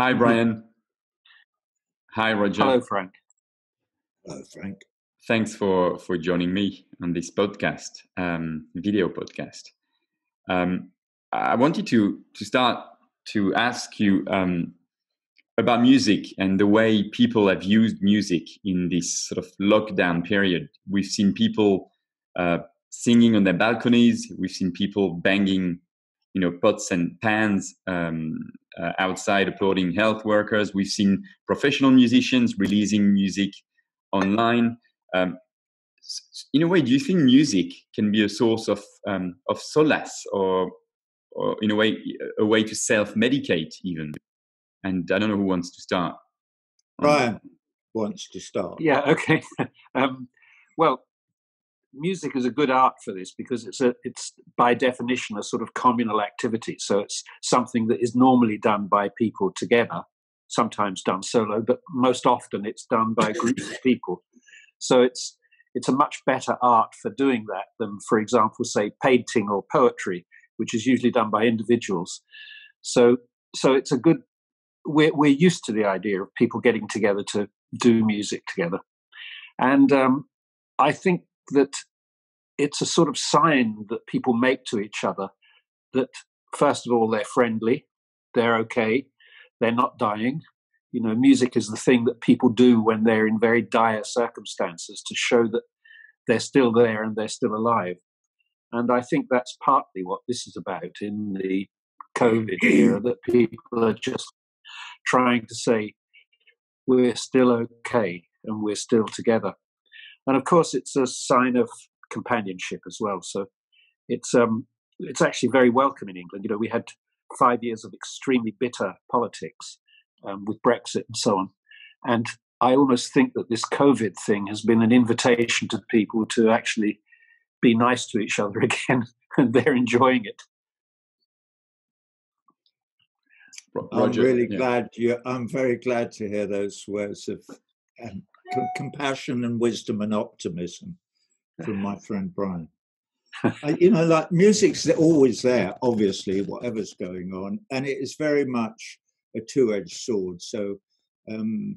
Hi, Brian. Hi, Roger. Hello, Frank. Hello, Frank. Thanks for for joining me on this podcast, um, video podcast. Um, I wanted to to start to ask you um, about music and the way people have used music in this sort of lockdown period. We've seen people uh, singing on their balconies. We've seen people banging, you know, pots and pans um, uh, outside, applauding health workers. We've seen professional musicians releasing music online. Um, in a way, do you think music can be a source of um, of solace, or, or in a way, a way to self medicate even? And I don't know who wants to start. Brian wants to start. Yeah. Okay. um, well, music is a good art for this because it's a it's by definition a sort of communal activity. So it's something that is normally done by people together. Sometimes done solo, but most often it's done by groups of people. So it's it's a much better art for doing that than, for example, say painting or poetry, which is usually done by individuals. So so it's a good we're, we're used to the idea of people getting together to do music together. And um, I think that it's a sort of sign that people make to each other that, first of all, they're friendly, they're okay, they're not dying. You know, music is the thing that people do when they're in very dire circumstances to show that they're still there and they're still alive. And I think that's partly what this is about in the COVID era that people are just trying to say we're still okay and we're still together. And of course, it's a sign of companionship as well. So it's um, it's actually very welcome in England. You know, we had five years of extremely bitter politics um, with Brexit and so on, and I almost think that this COVID thing has been an invitation to people to actually be nice to each other again, and they're enjoying it. Roger, I'm really yeah. glad you. I'm very glad to hear those words of um, c- compassion and wisdom and optimism from my friend Brian. uh, you know, like music's always there, obviously, whatever's going on, and it is very much a two-edged sword. So, um,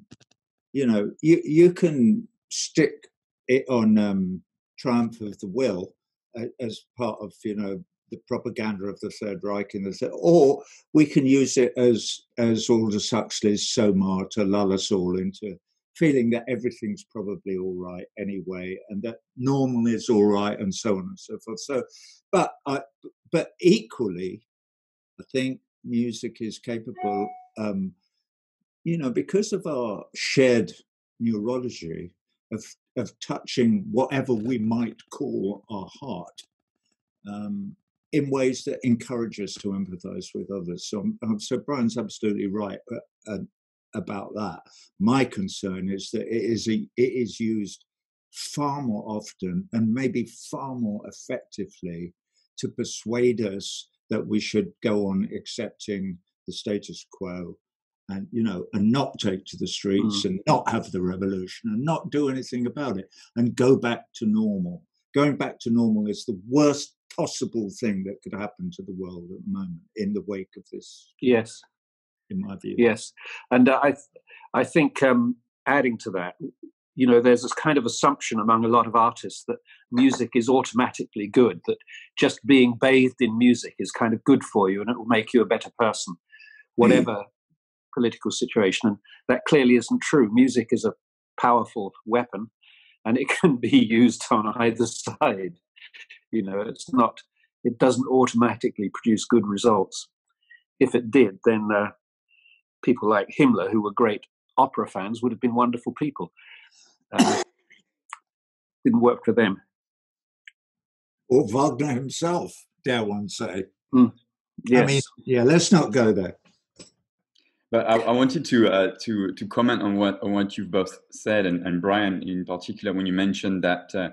you know, you you can stick it on um, Triumph of the Will uh, as part of you know the propaganda of the Third Reich in the or we can use it as as Aldous Huxley's soma to lull us all into feeling that everything's probably all right anyway, and that normal is all right, and so on and so forth. So, but I, but equally, I think music is capable, um, you know, because of our shared neurology of of touching whatever we might call our heart. Um, in ways that encourage us to empathize with others. So, um, so Brian's absolutely right uh, uh, about that. My concern is that it is a, it is used far more often and maybe far more effectively to persuade us that we should go on accepting the status quo and you know and not take to the streets mm. and not have the revolution and not do anything about it and go back to normal going back to normal is the worst possible thing that could happen to the world at the moment in the wake of this. Yes, in my view. Yes, and uh, I, I think um, adding to that, you know, there's this kind of assumption among a lot of artists that music is automatically good, that just being bathed in music is kind of good for you and it will make you a better person, whatever political situation. And that clearly isn't true. Music is a powerful weapon and it can be used on either side. You know, it's not, it doesn't automatically produce good results. If it did, then uh, people like Himmler, who were great opera fans, would have been wonderful people. Uh, didn't work for them. Or Wagner himself, dare one say. Mm. Yes. I mean, yeah, let's not go there. But I, I wanted to uh, to to comment on what on what you've both said, and, and Brian in particular, when you mentioned that uh,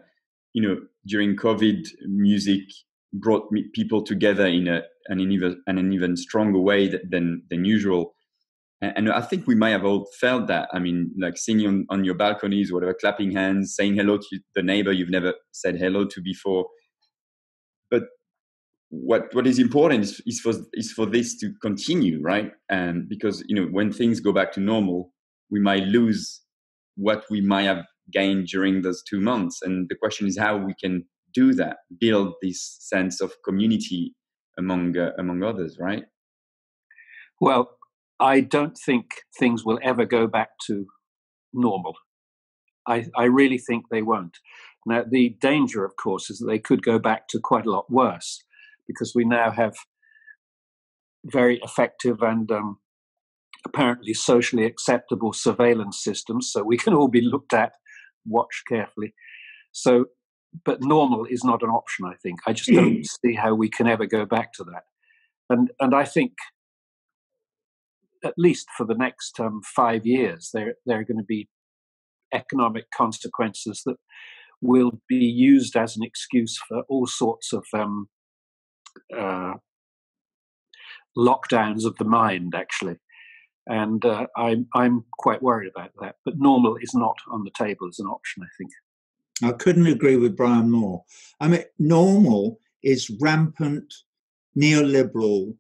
you know during COVID, music brought people together in a an even an even stronger way than than usual. And, I think we might have all felt that. I mean, like singing on, on your balconies, whatever, clapping hands, saying hello to the neighbor you've never said hello to before. But what what is important is, is for is for this to continue, right? And because you know when things go back to normal, we might lose what we might have gained during those two months. And the question is how we can do that, build this sense of community among uh, among others, right? Well, I don't think things will ever go back to normal. I, I really think they won't. Now, the danger, of course, is that they could go back to quite a lot worse because we now have very effective and um, apparently socially acceptable surveillance systems, so we can all be looked at, watched carefully. So, but normal is not an option. I think I just don't see how we can ever go back to that. And and I think at least for the next um, five years, there there are going to be economic consequences that will be used as an excuse for all sorts of um, uh, lockdowns of the mind, actually. And uh, I'm, I'm quite worried about that. But normal is not on the table as an option, I think. I couldn't agree with Brian more. I mean, normal is rampant neoliberal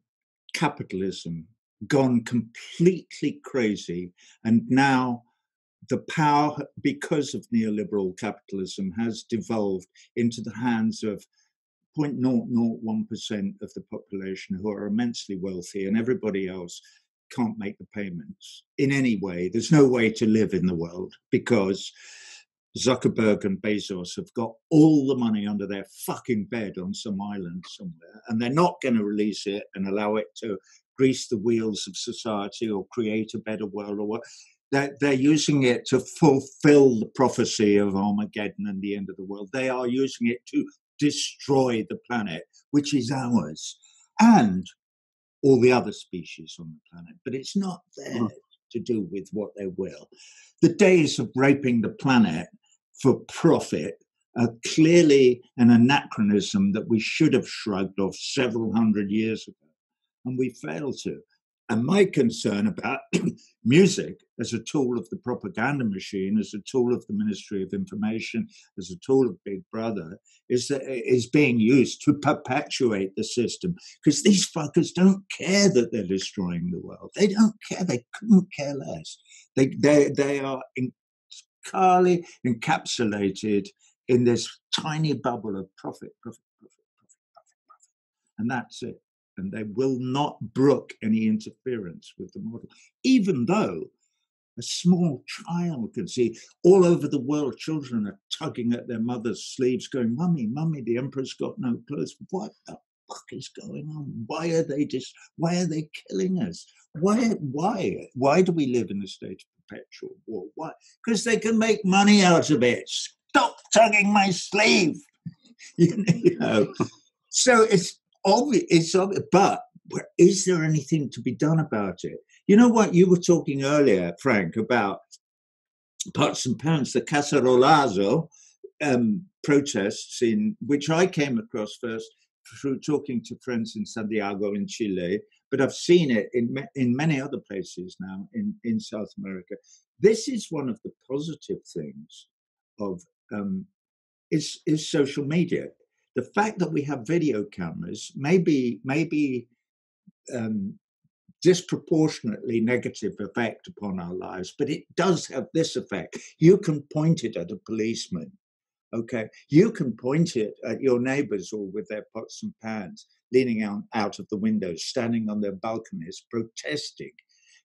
capitalism gone completely crazy. And now the power, because of neoliberal capitalism, has devolved into the hands of 0.001% of the population who are immensely wealthy, and everybody else can't make the payments in any way. There's no way to live in the world because Zuckerberg and Bezos have got all the money under their fucking bed on some island somewhere, and they're not going to release it and allow it to grease the wheels of society or create a better world or what. They're, they're using it to fulfill the prophecy of Armageddon and the end of the world. They are using it to destroy the planet, which is ours, and all the other species on the planet. But it's not mm. there to do with what they will. The days of raping the planet for profit are clearly an anachronism that we should have shrugged off several hundred years ago, and we fail to. And my concern about music as a tool of the propaganda machine, as a tool of the Ministry of Information, as a tool of Big Brother, is that it is being used to perpetuate the system. Because these fuckers don't care that they're destroying the world. They don't care. They couldn't care less. They they they are entirely encapsulated in this tiny bubble of profit, profit, profit, profit, profit, profit, and that's it and they will not brook any interference with the model, even though a small child can see all over the world children are tugging at their mother's sleeves, going, Mummy, Mummy, the emperor's got no clothes. What the fuck is going on? Why are they just why are they killing us? Why why why do we live in a state of perpetual war? Why? Because they can make money out of it. Stop tugging my sleeve. you know. So it's obvious, it's obvious, but is there anything to be done about it? You know what you were talking earlier, Frank, about pots and pans, the Cacerolazo um, protests in which I came across first through talking to friends in Santiago in Chile, but I've seen it in in many other places now in in South America. This is one of the positive things of um, is is social media the fact that we have video cameras may be, may be um, disproportionately negative effect upon our lives, but it does have this effect. You can point it at a policeman, okay? You can point it at your neighbors all with their pots and pans, leaning out, out of the windows, standing on their balconies, protesting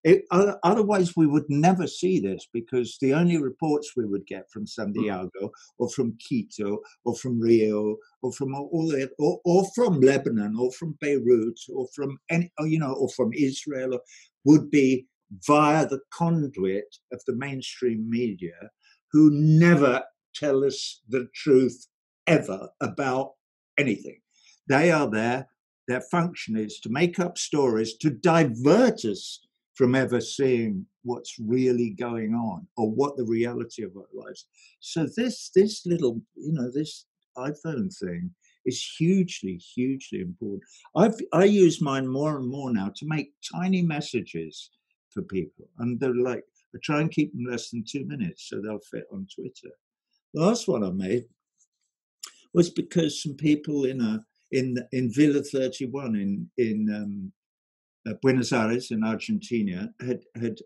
it, otherwise, we would never see this because the only reports we would get from hmm. Santiago or from Quito or from Rio or from all the, or, or from Lebanon or from Beirut or from any, you know, or from Israel would be via the conduit of the mainstream media who never tell us the truth ever about anything. They are there. Their function is to make up stories to divert us from ever seeing what's really going on or what the reality of our lives. So this this little you know this iPhone thing is hugely hugely important. I've I use mine more and more now to make tiny messages for people, and they're like I try and keep them less than two minutes so they'll fit on Twitter. The last one I made was because some people in a in in Villa 31 in in um, uh, Buenos Aires in Argentina had had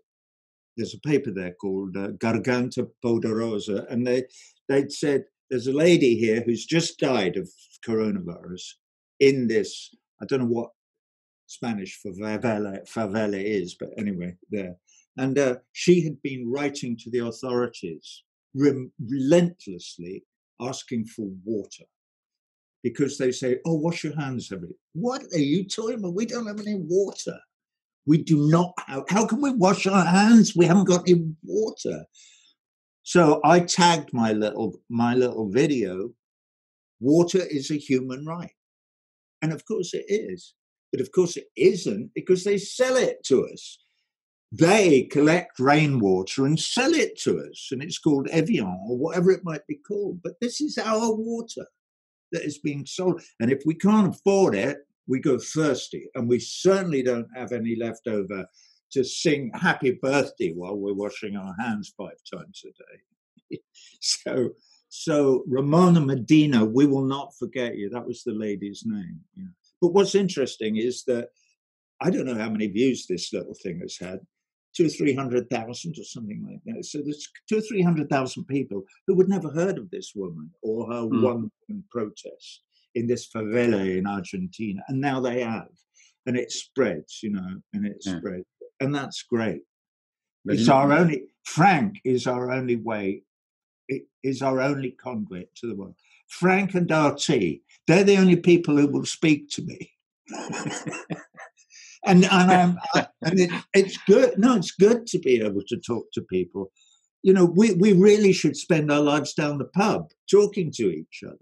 there's a paper there called uh, Garganta Poderosa, and they they'd said there's a lady here who's just died of coronavirus in this. I don't know what Spanish for favela, favela is, but anyway, there. And uh, she had been writing to the authorities rem- relentlessly asking for water because they say, "Oh, wash your hands every." What are you talking about? We don't have any water. We do not have. How can we wash our hands? We haven't got any water. So I tagged my little my little video. Water is a human right, and of course it is. But of course it isn't because they sell it to us. They collect rainwater and sell it to us, and it's called Evian or whatever it might be called. But this is our water that is being sold. And if we can't afford it, we go thirsty. And we certainly don't have any left over to sing happy birthday while we're washing our hands five times a day. so, so Ramona Medina, we will not forget you. That was the lady's name. Yeah. But what's interesting is that I don't know how many views this little thing has had two or three hundred thousand or something like that. So there's two or three hundred thousand people who would never heard of this woman or her mm. one protest in this favela in Argentina, and now they have, and it spreads, you know, and it yeah. spreads, and that's great. But it's our only Frank is our only way. It is our only conduit to the world. Frank and RT, they're the only people who will speak to me. and and, um, and it, it's good. No, it's good to be able to talk to people. You know, we, we really should spend our lives down the pub talking to each other,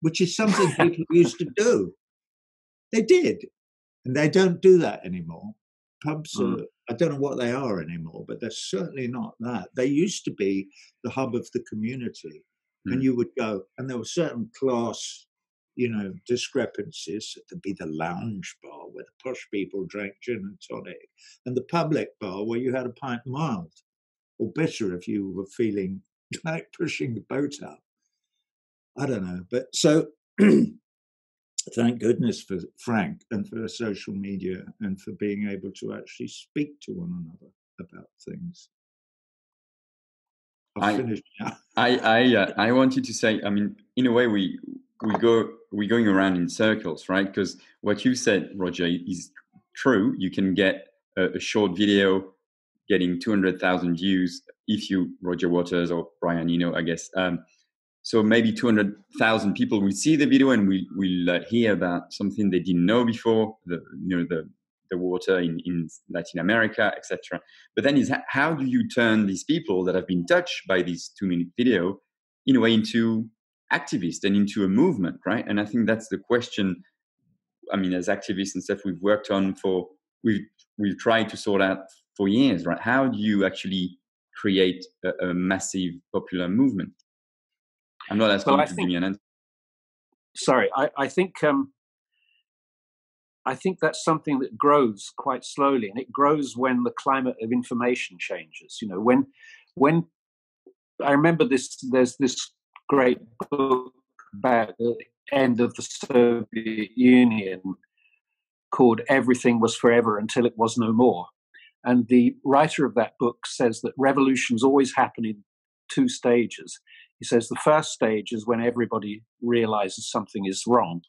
which is something people used to do. They did, and they don't do that anymore. Pubs mm. are, I don't know what they are anymore, but they're certainly not that. They used to be the hub of the community, mm. and you would go, and there were certain class you know, discrepancies. There'd be the lounge bar where the posh people drank gin and tonic, and the public bar where you had a pint mild, or bitter if you were feeling like pushing the boat up. I don't know, but so thank goodness for Frank and for social media and for being able to actually speak to one another about things. i finished now. I I uh, I wanted to say, I mean, in a way, we we go we're going around in circles, right? Because what you said, Roger, is true. You can get a, a short video getting 200,000 views if you Roger Waters or Brian Eno, I guess. Um, so maybe 200,000 people will see the video and we will uh, hear about something they didn't know before, the you know the the water in, in Latin America, etc. But then is how do you turn these people that have been touched by this two minute video in a way into activist and into a movement, right? And I think that's the question. I mean, as activists and stuff, we've worked on for we've we've tried to sort out for years, right? How do you actually create a, a massive popular movement? I'm not asking well, you to think, give me an answer. Sorry, I, I think um, I think that's something that grows quite slowly, and it grows when the climate of information changes. You know, when when I remember this, there's this great book about the end of the Soviet Union called Everything Was Forever Until It Was No More. And the writer of that book says that revolutions always happen in two stages. He says the first stage is when everybody realizes something is wrong.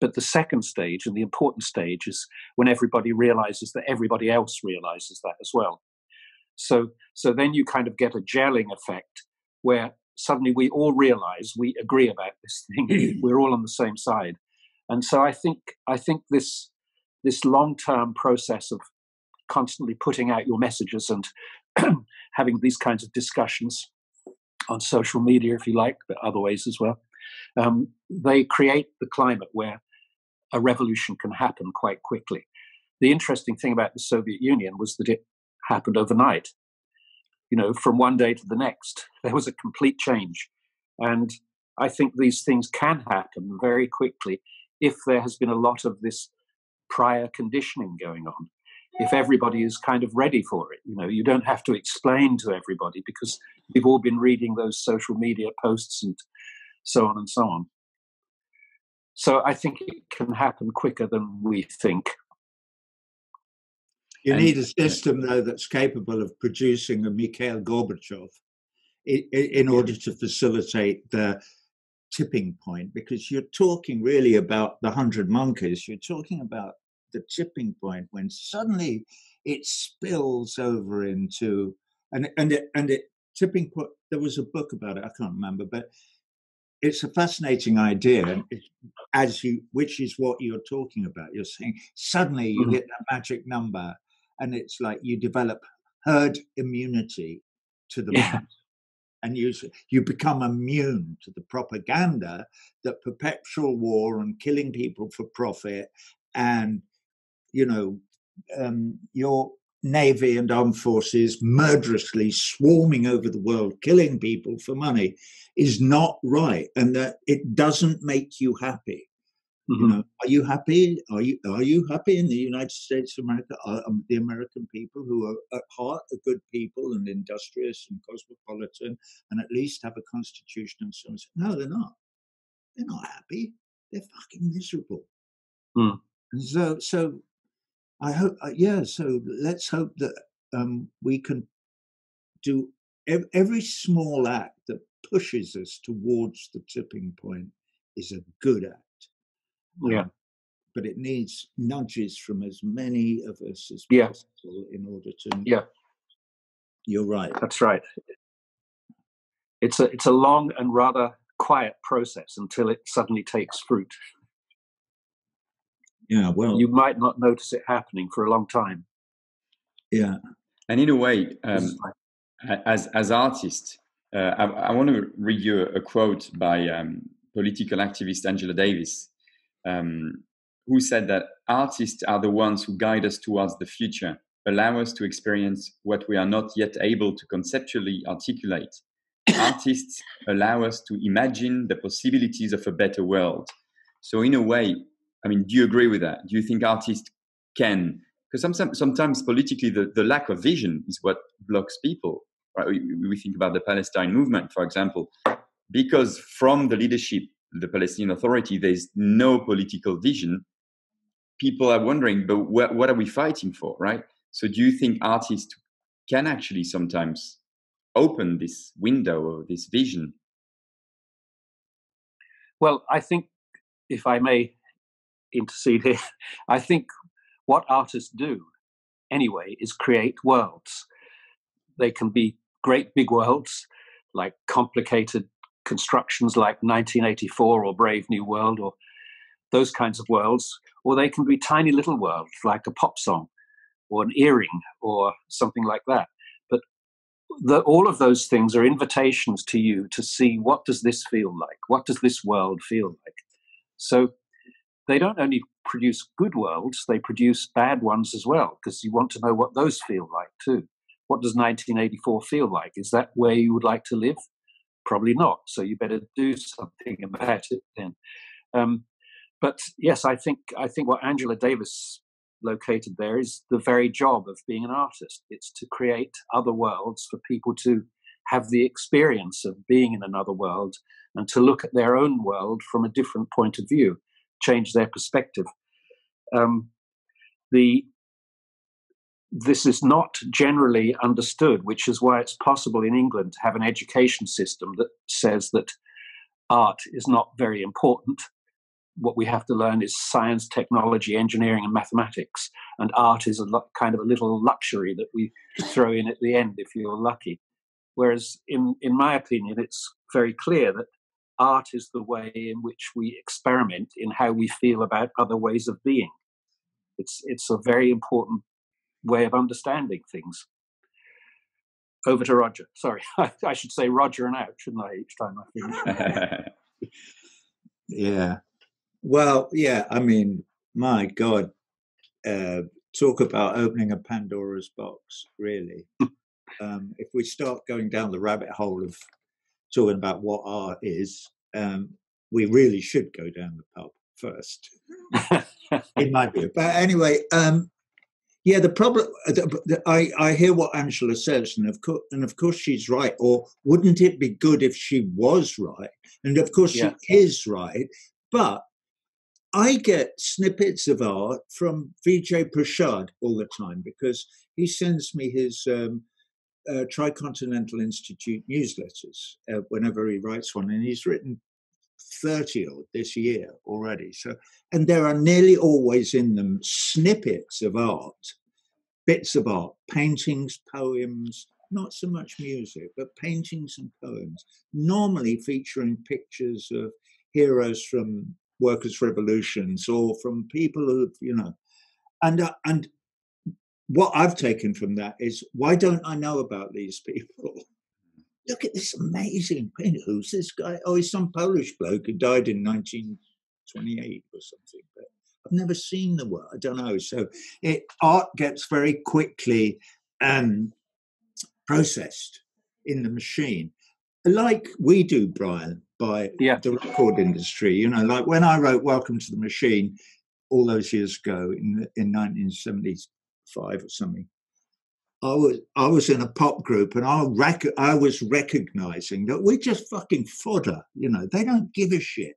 But the second stage, and the important stage, is when everybody realizes that everybody else realizes that as well. So, so then you kind of get a gelling effect where suddenly we all realize we agree about this thing. We're all on the same side. And so I think I think this this long term process of constantly putting out your messages and having these kinds of discussions on social media, if you like, but other ways as well, um, they create the climate where a revolution can happen quite quickly. The interesting thing about the Soviet Union was that it happened overnight you know, from one day to the next. There was a complete change. And I think these things can happen very quickly if there has been a lot of this prior conditioning going on. If everybody is kind of ready for it, you know, you don't have to explain to everybody because we've all been reading those social media posts and so on and so on. so I think it can happen quicker than we think. You and, need a system, though, that's capable of producing a Mikhail Gorbachev in, in order to facilitate the tipping point, because you're talking really about the hundred monkeys. You're talking about the tipping point when suddenly it spills over into and and it and it tipping point. There was a book about it. I can't remember, but it's a fascinating idea, as you, which is what you're talking about. You're saying suddenly you mm-hmm. hit that magic number, and it's like you develop herd immunity to the yeah. and you you become immune to the propaganda that perpetual war and killing people for profit and you know um, your navy and armed forces murderously swarming over the world, killing people for money, is not right, and that it doesn't make you happy. Mm-hmm. You know, are you happy? Are you are you happy in the United States of America? Are um, the American people who are at heart are good people and industrious and cosmopolitan and at least have a constitution and so on? No, they're not. They're not happy. They're fucking miserable. Mm. And so, so I hope, uh, yeah. So let's hope that um, we can do ev- every small act that pushes us towards the tipping point is a good act. Yeah. Um, but it needs nudges from as many of us as yeah. possible in order to. Yeah. You're right. That's right. It's a it's a long and rather quiet process until it suddenly takes fruit. Yeah, well, you might not notice it happening for a long time. Yeah, and in a way, um, as as artists, uh, I, I, want to read you a quote by um, political activist Angela Davis, um, who said that artists are the ones who guide us towards the future, allow us to experience what we are not yet able to conceptually articulate. artists allow us to imagine the possibilities of a better world. So, in a way, I mean, do you agree with that? Do you think artists can? Because sometimes, sometimes politically, the, the lack of vision is what blocks people. Right? We, we think about the Palestine movement, for example, because from the leadership, the Palestinian Authority, there's no political vision. People are wondering, but what, what are we fighting for, right? So, do you think artists can actually sometimes open this window or this vision? Well, I think, if I may intercede here. I think what artists do anyway is create worlds. They can be great big worlds, like complicated constructions like 1984 or Brave New World or those kinds of worlds, or they can be tiny little worlds like a pop song or an earring or something like that. But the, all of those things are invitations to you to see what does this feel like? What does this world feel like? So they don't only produce good worlds, they produce bad ones as well, because you want to know what those feel like too. What does 1984 feel like? Is that where you would like to live? Probably not. So you better do something about it then. Um, but yes, I think I think what Angela Davis located there is the very job of being an artist. It's to create other worlds for people to have the experience of being in another world and to look at their own world from a different point of view change their perspective. Um, the this is not generally understood, which is why it's possible in England to have an education system that says that art is not very important. What we have to learn is science, technology, engineering, and mathematics, and art is a kind of a little luxury that we throw in at the end if you're lucky. Whereas, in in my opinion, it's very clear that art is the way in which we experiment in how we feel about other ways of being. It's it's a very important way of understanding things. Over to Roger. Sorry, I, I should say Roger and out, shouldn't I? Each time I finish. yeah. Well, yeah. I mean, my God, uh, talk about opening a Pandora's box. Really, um, if we start going down the rabbit hole of talking about what art is, um, we really should go down the pub first. in my view. But anyway, um, yeah, the problem. Uh, the, I I hear what Angela says, and of course, and of course she's right. Or wouldn't it be good if she was right? And of course yeah. she is right. But I get snippets of art from Vijay Prashad all the time because he sends me his um, uh, Tricontinental Institute newsletters uh, whenever he writes one, and he's written 30 odd this year already. So, and there are nearly always in them snippets of art, bits of art, paintings, poems, not so much music, but paintings and poems, normally featuring pictures of heroes from workers' revolutions or from people who, you know, and uh, and what I've taken from that is why don't I know about these people? Look at this amazing painter. Who's this guy? Oh, he's some Polish bloke who died in 1928 or something. But I've never seen the work. I don't know. So it, art gets very quickly um, processed in the machine, like we do, Brian, by yeah. the record industry. You know, like when I wrote "Welcome to the Machine" all those years ago in in 1975 or something. I was I was in a pop group and I rec- I was recognizing that we're just fucking fodder. You know, they don't give a shit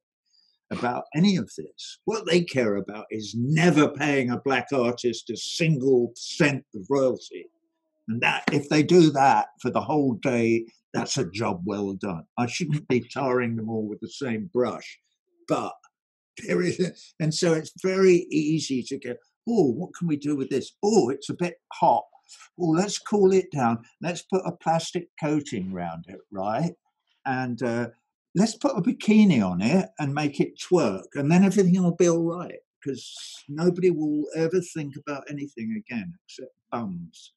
about any of this. What they care about is never paying a black artist a single cent of royalty. And that if they do that for the whole day, that's a job well done. I shouldn't be tarring them all with the same brush, but there is, and so it's very easy to go. Oh, what can we do with this? Oh, it's a bit hot well, let's cool it down. Let's put a plastic coating around it, right? And uh, let's put a bikini on it and make it twerk, and then everything will be all right because nobody will ever think about anything again except bums.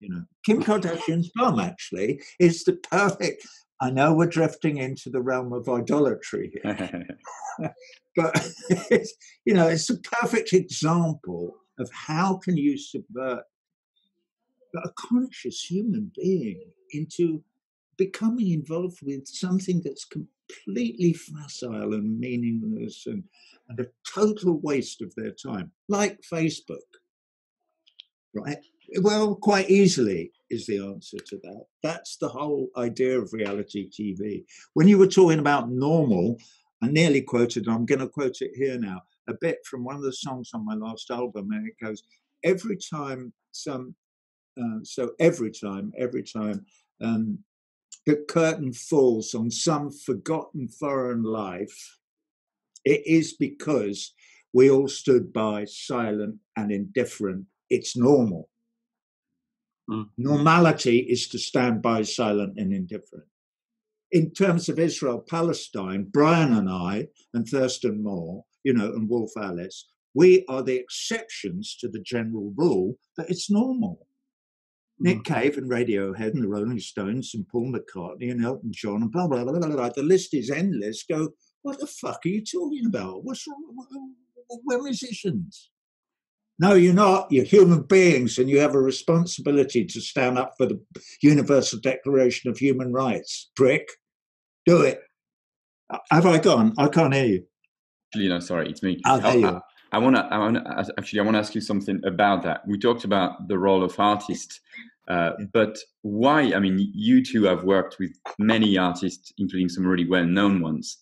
You know, Kim Kardashian's bum actually is the perfect. I know we're drifting into the realm of idolatry here, but it's, you know, it's a perfect example of how can you subvert a conscious human being into becoming involved with something that's completely facile and meaningless and, and a total waste of their time, like Facebook. Right? Well, quite easily is the answer to that. That's the whole idea of reality TV. When you were talking about normal, I nearly quoted, I'm going to quote it here now, a bit from one of the songs on my last album, and it goes, Every time some uh, so every time, every time um, the curtain falls on some forgotten foreign life, it is because we all stood by silent and indifferent. It's normal. Mm. Normality is to stand by silent and indifferent. In terms of Israel Palestine, Brian and I, and Thurston Moore, you know, and Wolf Alice, we are the exceptions to the general rule that it's normal. Nick mm-hmm. Cave and Radiohead and the Rolling Stones and Paul McCartney and Elton John and blah, blah, blah, blah, blah. The list is endless. Go, what the fuck are you talking about? What's wrong? We're musicians. No, you're not. You're human beings and you have a responsibility to stand up for the Universal Declaration of Human Rights. Prick. Do it. Have I gone? I can't hear you. Actually, no, sorry, it's me. I'll hear you. I want to. I want actually. I want to ask you something about that. We talked about the role of artists, uh, but why? I mean, you two have worked with many artists, including some really well-known ones,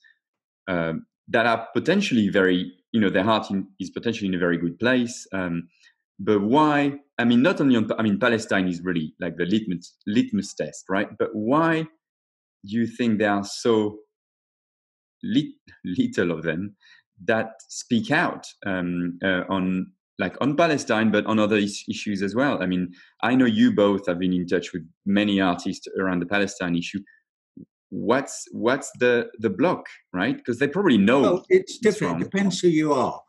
uh, that are potentially very. You know, their heart in, is potentially in a very good place. Um, but why? I mean, not only on. I mean, Palestine is really like the litmus litmus test, right? But why do you think there are so lit, little of them that speak out um, uh, on like on Palestine, but on other is- issues as well. I mean, I know you both have been in touch with many artists around the Palestine issue. What's what's the the block, right? Because they probably know. Well, it's different. It depends who you are.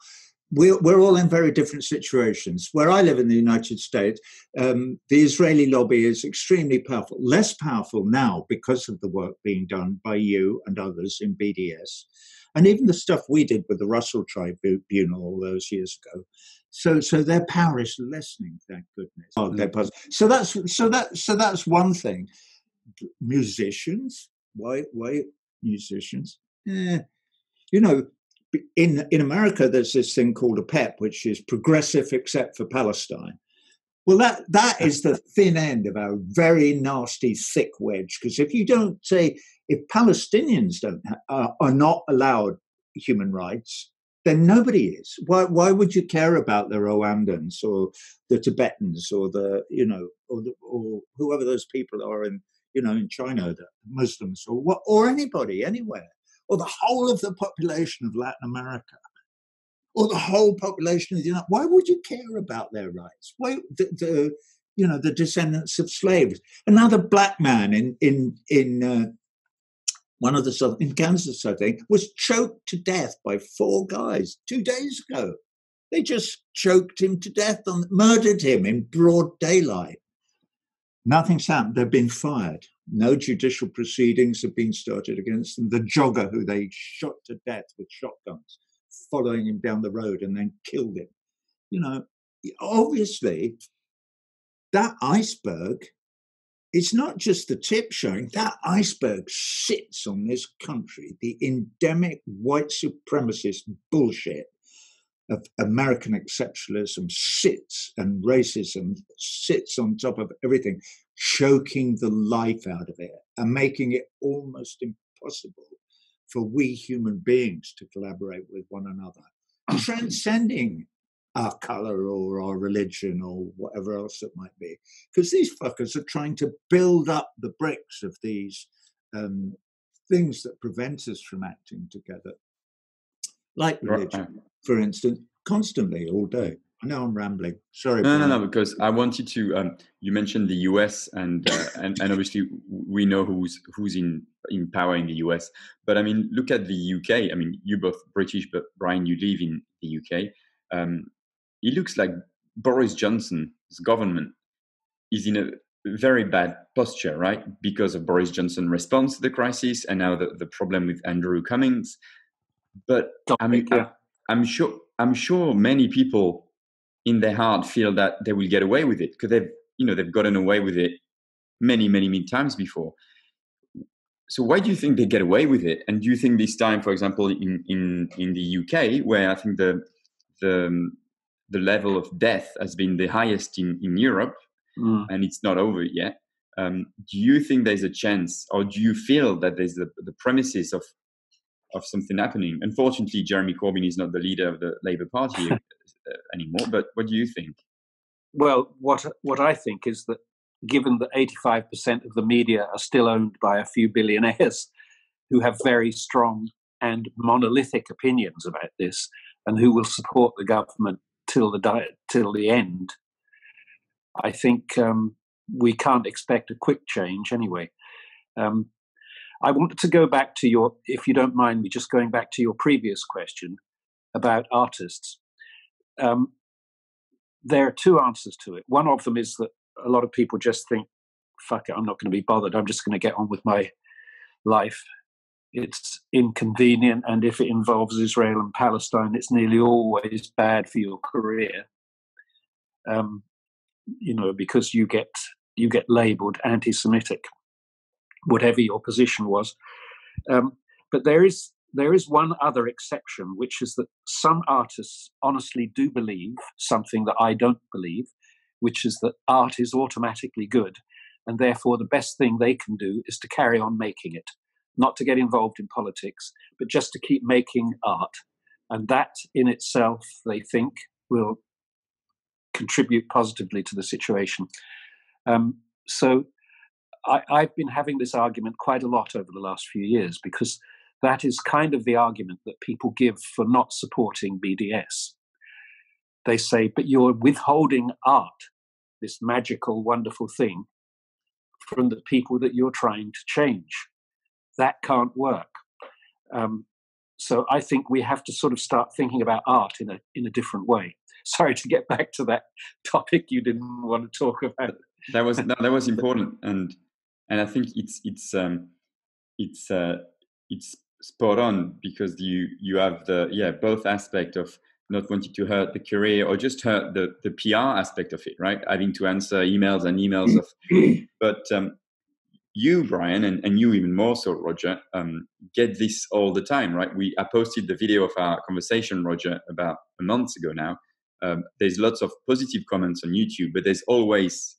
We're, we're all in very different situations. Where I live in the United States, um, the Israeli lobby is extremely powerful. Less powerful now because of the work being done by you and others in BDS and even the stuff we did with the Russell Tribunal all those years ago. So, so their power is lessening. Thank goodness. Oh, they're So that's so that so that's one thing. Musicians, why why musicians? Eh, you know, in in America, there's this thing called a PEP, which is progressive except for Palestine. Well, that that is the thin end of a very nasty thick wedge. Because if you don't say if Palestinians don't are, are not allowed human rights, then nobody is. Why, why would you care about the Rwandans or the Tibetans or the, you know, or, the, or whoever those people are in, you know, in China, the Muslims or what, or anybody, anywhere, or the whole of the population of Latin America? Or the whole population of the United Why would you care about their rights? Why the, the you know the descendants of slaves? Another black man in in in uh, one of the southern in Kansas, I think, was choked to death by four guys two days ago. They just choked him to death and murdered him in broad daylight. Nothing's happened. They've been fired. No judicial proceedings have been started against them. The jogger who they shot to death with shotguns, following him down the road and then killed him. You know, obviously, that iceberg it's not just the tip showing, that iceberg sits on this country, the endemic white supremacist bullshit of American exceptionalism sits and racism sits on top of everything, choking the life out of it and making it almost impossible for we human beings to collaborate with one another, transcending our color or our religion or whatever else it might be. Because these fuckers are trying to build up the bricks of these um, things that prevent us from acting together. Like religion, for instance, constantly all day. I know I'm rambling. Sorry. No, no, no. Because I wanted to. Um, you mentioned the U.S. and uh, and and obviously we know who's who's in in power in the U.S. But I mean, look at the U.K. I mean, you're both British, but Brian, you live in the U.K. Um, it looks like Boris Johnson's government is in a very bad posture, right? Because of Boris Johnson's response to the crisis and now the, the problem with Andrew Cummings. But I mean, I, I'm sure I'm sure many people in their heart feel that they will get away with it because they've you know they've gotten away with it many many many times before. So why do you think they get away with it? And do you think this time, for example, in in in the UK, where I think the the the level of death has been the highest in, in Europe, mm. and it's not over yet. Um, do you think there's a chance, or do you feel that there's the, the premises of of something happening? Unfortunately, Jeremy Corbyn is not the leader of the Labour Party uh, anymore. But what do you think? Well, what what I think is that given that 85% of the media are still owned by a few billionaires who have very strong and monolithic opinions about this and who will support the government till the di- till the end, I think um, we can't expect a quick change anyway. Um, I wanted to go back to your, if you don't mind me, just going back to your previous question about artists. Um, there are two answers to it. One of them is that a lot of people just think, fuck it, I'm not going to be bothered. I'm just going to get on with my life it's inconvenient, and if it involves Israel and Palestine, it's nearly always bad for your career. Um, you know, because you get you get labelled anti-Semitic, whatever your position was. Um, but there is there is one other exception, which is that some artists honestly do believe something that I don't believe, which is that art is automatically good, and therefore the best thing they can do is to carry on making it not to get involved in politics, but just to keep making art. And that in itself, they think, will contribute positively to the situation. Um, so I, I've been having this argument quite a lot over the last few years because that is kind of the argument that people give for not supporting BDS. They say, but you're withholding art, this magical, wonderful thing, from the people that you're trying to change that can't work. Um, so I think we have to sort of start thinking about art in a in a different way. Sorry to get back to that topic you didn't want to talk about. That was no, that was important, and and I think it's it's um, it's uh, it's spot on because you you have the yeah both aspect of not wanting to hurt the career or just hurt the the PR aspect of it, right? Having to answer emails and emails of, but um, you, Brian, and, and you even more so, Roger, um, get this all the time, right? We I posted the video of our conversation, Roger, about a month ago now. Um, there's lots of positive comments on YouTube, but there's always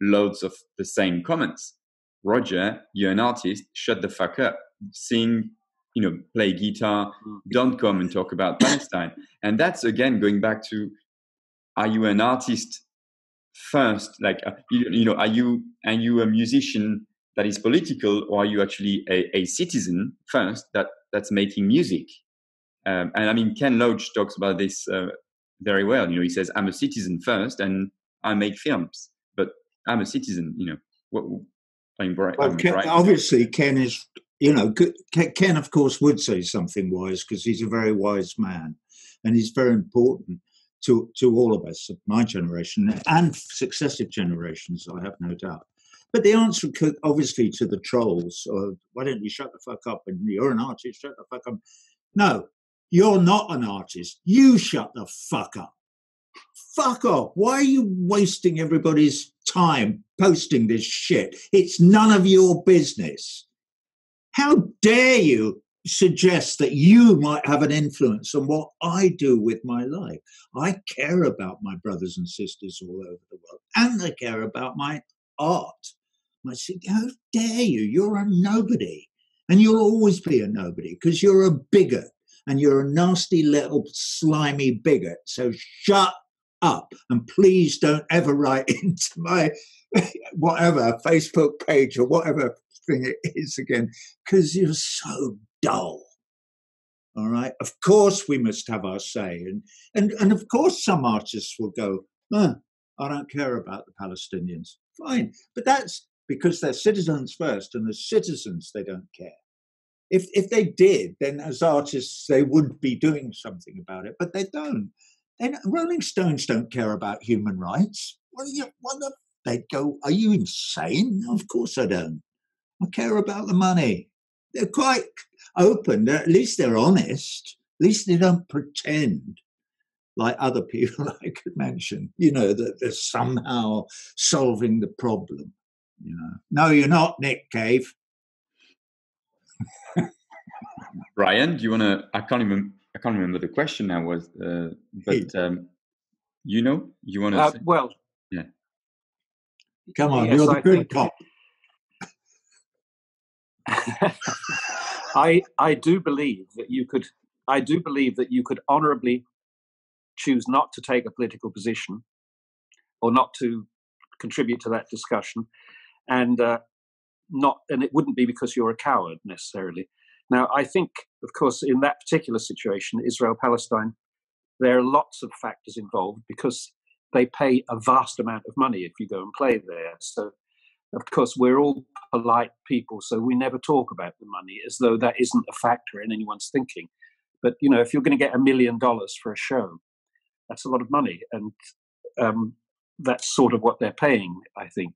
loads of the same comments. Roger, you're an artist. Shut the fuck up. Sing, you know play guitar mm. don't come and talk about palestine and that's again going back to are you an artist first like uh, you, you, know are you are you a musician that is political or are you actually a, a citizen first that that's making music? Um, and i mean ken loach talks about this uh, very well. You know he says i'm a citizen first and i make films. But i'm a citizen you know. What, playing bright, well, Ken, obviously ken is you know ken of course would say something wise because he's a very wise man and he's very important to, to all of us of my generation and successive generations, I have no doubt. But the answer could obviously to the trolls, or why don't you shut the fuck up and you're an artist, shut the fuck up. No, you're not an artist. You shut the fuck up. Fuck off. Why are you wasting everybody's time posting this shit? It's none of your business. How dare you suggest that you might have an influence on what I do with my life. I care about my brothers and sisters all over the world, and I care about my art. I said, How dare you? You're a nobody. And you'll always be a nobody because you're a bigot and you're a nasty little slimy bigot. So shut up and please don't ever write into my whatever Facebook page or whatever thing it is again because you're so dull. All right. Of course, we must have our say, and and and of course, some artists will go, "I don't care about the Palestinians." Fine, but that's because they're citizens first, and as citizens, they don't care. If if they did, then as artists, they would be doing something about it, but they don't. They Rolling Stones don't care about human rights. What, you, what the? They'd go, "Are you insane?" Of course, I don't. I care about the money. They're quite open. They're, at least they're honest. At least they don't pretend like other people I could mention, you know, that they're somehow solving the problem. You know, no, you're not, Nick Cave. Brian, do you want to? I can't even. I can't remember the question now. Was uh, but um, you know, you want to? Uh, well, yeah. Come on, yes, you're the I good cop. I I do believe that you could I do believe that you could honorably choose not to take a political position or not to contribute to that discussion and uh, not and it wouldn't be because you're a coward necessarily. Now i think of course in that particular situation israel palestine there are lots of factors involved because they pay a vast amount of money if you go and play there. So of course, we're all polite people, so we never talk about the money as though that isn't a factor in anyone's thinking. But you know, if you're going to get a million dollars for a show, that's a lot of money, and um, that's sort of what they're paying, I think,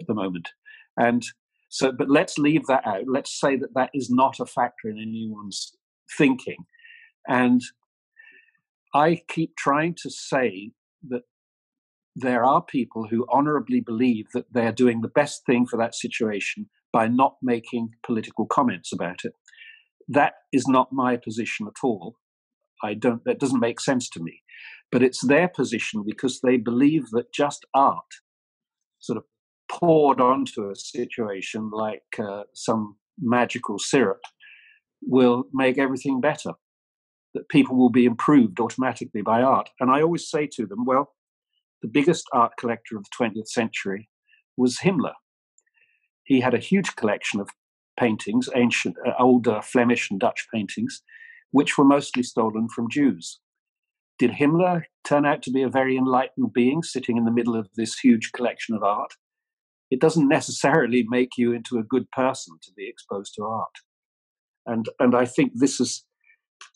at the moment. And so, but let's leave that out. Let's say that that is not a factor in anyone's thinking. And I keep trying to say that there are people who honorably believe that they're doing the best thing for that situation by not making political comments about it. That is not my position at all. I don't, that doesn't make sense to me. But it's their position because they believe that just art, sort of poured onto a situation like uh, some magical syrup, will make everything better. That people will be improved automatically by art. And I always say to them, well, the biggest art collector of the 20th century was Himmler. He had a huge collection of paintings, ancient, uh, older Flemish and Dutch paintings, which were mostly stolen from Jews. Did Himmler turn out to be a very enlightened being sitting in the middle of this huge collection of art? It doesn't necessarily make you into a good person to be exposed to art. And, and I think this is,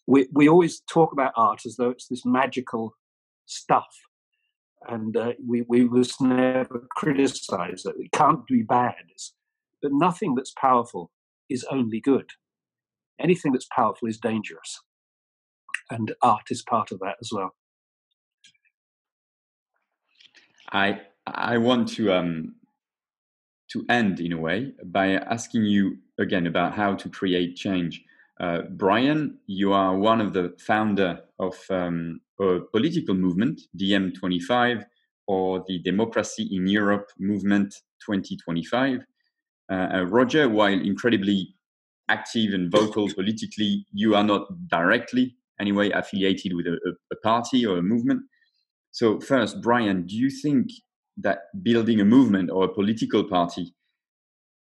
we, we always talk about art as though it's this magical stuff and uh, we, we must never criticize it. It can't be bad. But nothing that's powerful is only good. Anything that's powerful is dangerous. And art is part of that as well. I I want to um to end in a way by asking you again about how to create change. Uh, Brian, you are one of the founder of um, a political movement, DiEM25, or the Democracy in Europe Movement 2025. Uh, uh, Roger, while incredibly active and vocal politically. You are not directly anyway affiliated with a, a party or a movement. So first, Brian, do you think that building a movement or a political party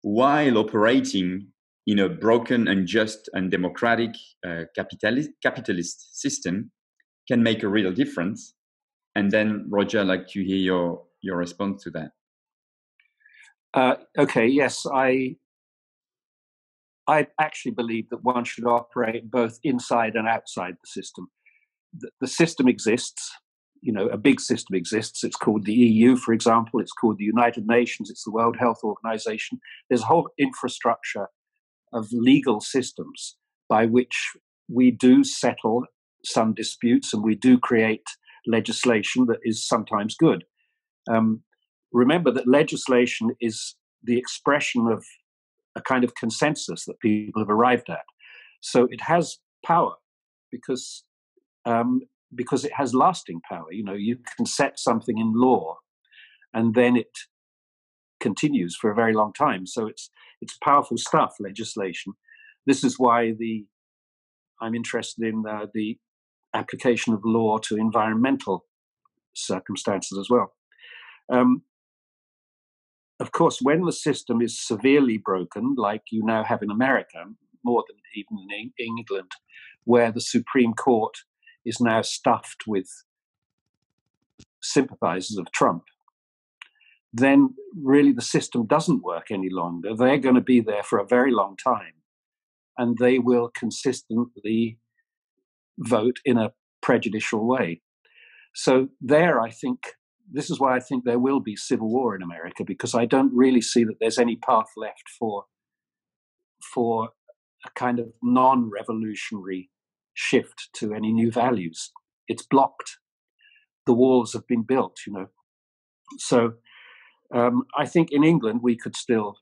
while operating in a broken, unjust, and democratic uh, capitalist, capitalist system can make a real difference. And then, Roger, I'd like to hear your, your response to that. Uh, okay, yes, I I actually believe that one should operate both inside and outside the system. The, the, system exists, you know, a big system exists. It's called the EU, for example. It's called the United Nations. It's the World Health Organization. There's a whole infrastructure of legal systems by which we do settle some disputes and we do create legislation that is sometimes good. Um, remember that legislation is the expression of a kind of consensus that people have arrived at. So it has power because um, because it has lasting power. You know, you can set something in law, and then it continues for a very long time. So it's it's powerful stuff. Legislation. This is why the I'm interested in uh, the application of law to environmental circumstances as well. Um, of course, when the system is severely broken, like you now have in America, more than even in England, where the Supreme Court is now stuffed with sympathizers of Trump, then really the system doesn't work any longer. They're going to be there for a very long time, and they will consistently vote in a prejudicial way. So, there, I think this is why I think there will be civil war in America because I don't really see that there's any path left for for a kind of non-revolutionary shift to any new values. It's blocked. The walls have been built, you know. So um, I think in England we could still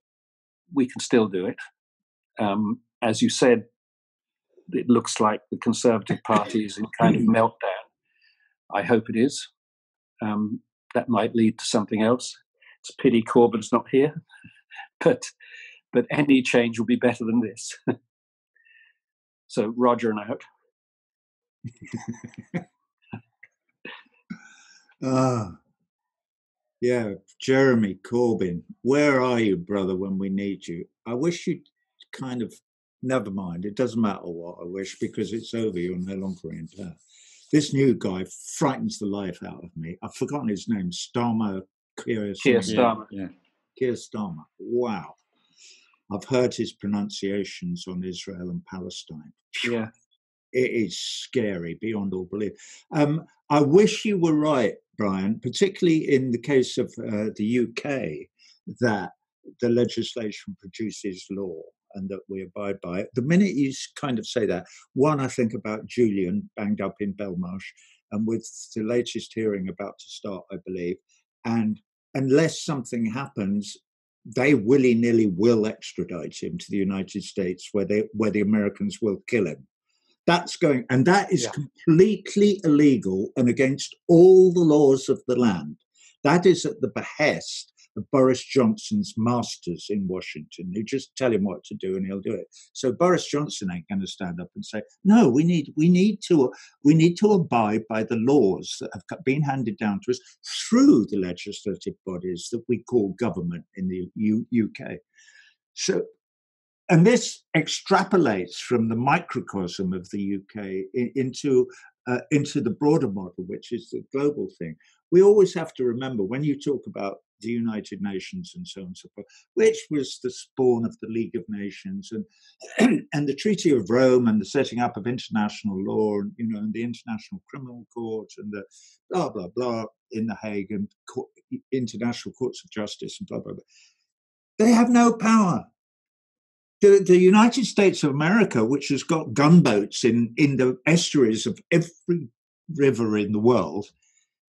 we can still do it. Um, as you said, it looks like the Conservative Party is in kind of meltdown. I hope it is. Um, that might lead to something else. It's a pity Corbyn's not here, but but any change will be better than this. so Roger and out. Ah, yeah, Jeremy Corbyn, where are you, brother, when we need you? I wish you'd kind of never mind. It doesn't matter what I wish because it's over. You're no longer in power. This new guy frightens the life out of me. I've forgotten his name. Starmer Keir Starmer. Yeah. Keir Starmer. Wow. I've heard his pronunciations on Israel and Palestine. Yeah. It is scary beyond all belief. Um, I wish you were right, Brian, particularly in the case of uh, the UK, that the legislation produces law and that we abide by it. The minute you kind of say that, one, I think about Julian banged up in Belmarsh, and with the latest hearing about to start, I believe, and unless something happens, they willy nilly will extradite him to the United States, where they where the Americans will kill him. That's going, and that is yeah. completely illegal and against all the laws of the land. That is at the behest of Boris Johnson's masters in Washington who just tell him what to do and he'll do it. So Boris Johnson ain't going to stand up and say, "No, we need we need to we need to abide by the laws that have been handed down to us through the legislative bodies that we call government in the U- UK." So and this extrapolates from the microcosm of the UK into uh, into the broader model, which is the global thing. We always have to remember when you talk about the United Nations and so on and so forth, which was the spawn of the League of Nations and and the Treaty of Rome and the setting up of international law and you know and the International Criminal Court and the blah blah blah in the Hague and court, international courts of justice and blah blah blah. They have no power. The, the United States of America, which has got gunboats in, in the estuaries of every river in the world,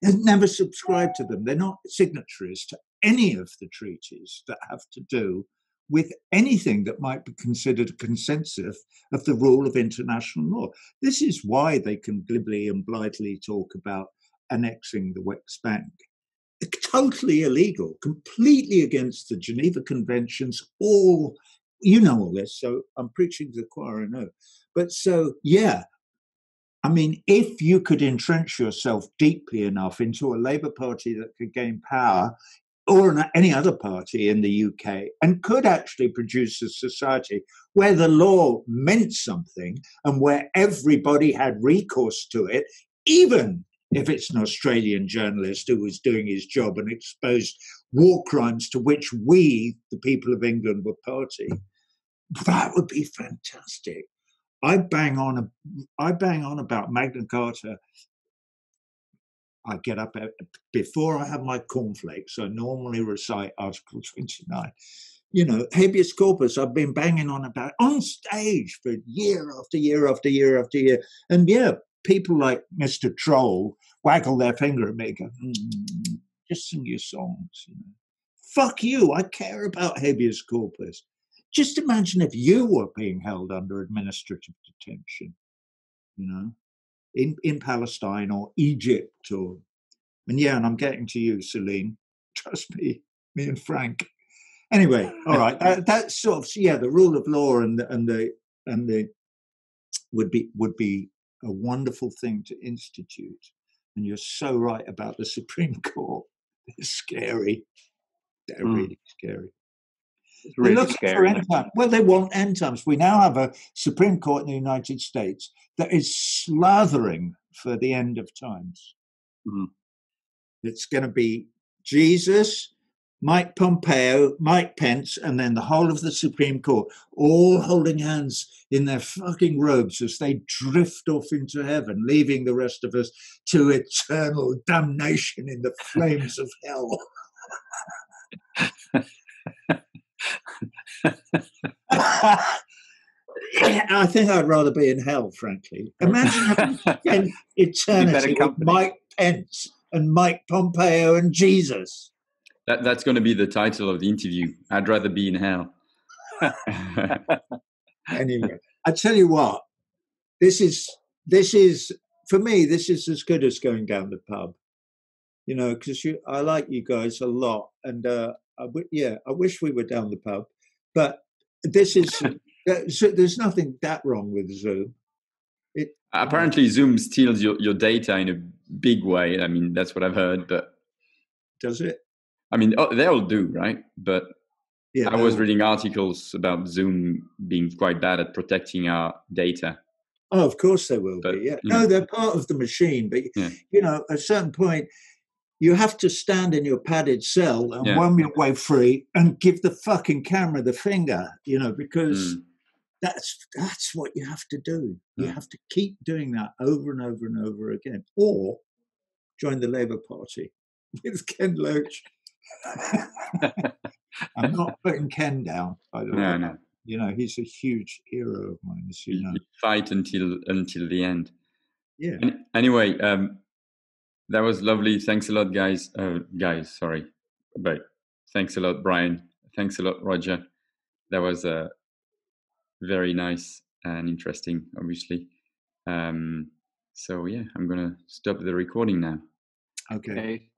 has never subscribed to them. They're not signatories to any of the treaties that have to do with anything that might be considered a consensus of the rule of international law. This is why they can glibly and blithely talk about annexing the West Bank. Totally illegal, completely against the Geneva Conventions, all you know all this, so I'm preaching to the choir, I know. But so, yeah, I mean, if you could entrench yourself deeply enough into a Labour Party that could gain power, or any other party in the UK, and could actually produce a society where the law meant something and where everybody had recourse to it, even if it's an Australian journalist who was doing his job and exposed war crimes to which we, the people of England, were party, that would be fantastic. I bang on, I bang on about Magna Carta. I get up uh, before I have my cornflakes. I normally recite Article 29. You know, habeas corpus, I've been banging on about on stage for year after year after year after year. And yeah, people like Mr. Troll waggle their finger at me go, mm, mm, mm, mm. Just sing your songs. You know. Fuck you. I care about habeas corpus. Just imagine if you were being held under administrative detention, you know, in, in Palestine or Egypt or, and yeah, and I'm getting to you, Celine. Trust me, me and Frank. Anyway, all right, that, that's sort of yeah, the rule of law and the, and the and the would be would be a wonderful thing to institute. And you're so right about the Supreme Court. It's scary. They're mm. really scary. It's really scary. Well, they want end times. We now have a Supreme Court in the United States that is slathering for the end of times. Mm. It's going to be Jesus, Mike Pompeo, Mike Pence, and then the whole of the Supreme Court, all holding hands in their fucking robes as they drift off into heaven, leaving the rest of us to eternal damnation in the flames of hell. I think I'd rather be in hell, frankly. Imagine having eternity with Mike Pence and Mike Pompeo and Jesus. That, that's going to be the title of the interview. I'd rather be in hell. anyway, I tell you what, this is this is for me. This is as good as going down the pub. You know, because I like you guys a lot, and uh, I w- yeah, I wish we were down the pub, but this is there's nothing that wrong with Zoom. It, Apparently, Zoom steals your, your data in a big way. I mean, that's what I've heard. But does it? I mean, oh, they all do, right? But yeah, I was reading articles about Zoom being quite bad at protecting our data. Oh, of course they will but, be. Yeah, no, they're part of the machine, but yeah. you know, at a certain point, you have to stand in your padded cell and yeah. worm your way free and give the fucking camera the finger, you know, because mm. that's that's what you have to do. You have to keep doing that over and over and over again, or join the Labour Party with Ken Loach I'm not putting Ken down, by the no, way. No. You know, he's a huge hero of mine, as you know. fight until until the end. Yeah. anyway, um, that was lovely. Thanks a lot, guys. Uh, guys, sorry, but thanks a lot, Brian. Thanks a lot, Roger. That was uh, very nice and interesting, obviously. Um, so yeah, I'm gonna stop the recording now. Okay. okay.